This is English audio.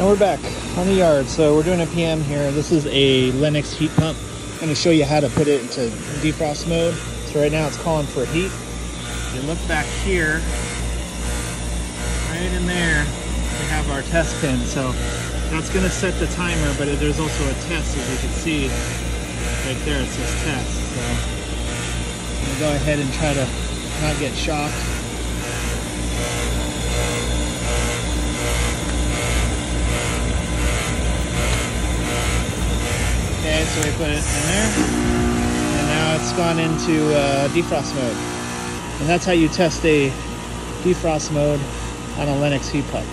And we're back on the yard. So we're doing a PM here. This is a Lennox heat pump. I'm to show you how to put it into defrost mode. So right now it's calling for heat. You look back here, right in there, we have our test pin. So that's going to set the timer, but there's also a test, as you can see. Right there, it says test. So I'm to go ahead and try to not get shocked. So we put it in there, and now it's gone into uh, defrost mode. And that's how you test a defrost mode on a Lennox heat pump.